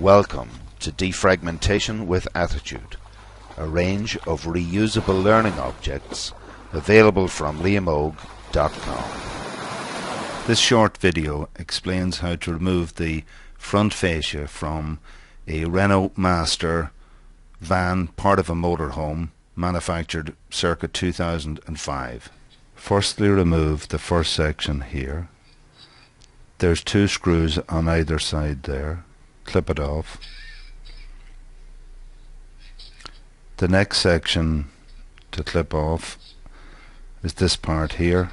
Welcome to Defragmentation with Attitude, a range of reusable learning objects available from liamog.com. This short video explains how to remove the front fascia from a Renault Master van part of a motorhome manufactured circa 2005. Firstly remove the first section here. There's two screws on either side there. Clip it off. The next section to clip off is this part here.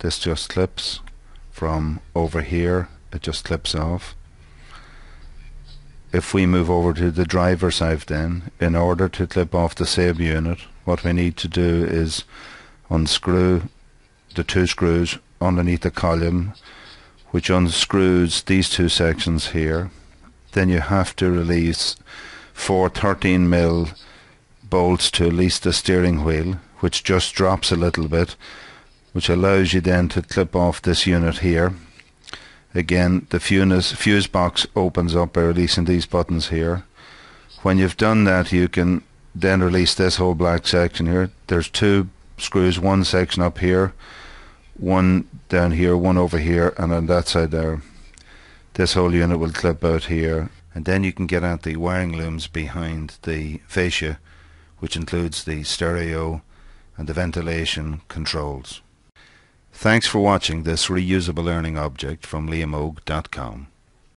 This just clips from over here. It just clips off. If we move over to the driver side then, in order to clip off the same unit, what we need to do is unscrew the two screws underneath the column which unscrews these two sections here then you have to release four 13 mil bolts to release the steering wheel which just drops a little bit which allows you then to clip off this unit here. Again the fuse, fuse box opens up by releasing these buttons here. When you've done that you can then release this whole black section here. There's two screws one section up here one down here one over here and on that side there this whole unit will clip out here and then you can get at the wiring looms behind the fascia which includes the stereo and the ventilation controls. Thanks for watching this reusable learning object from liamog.com.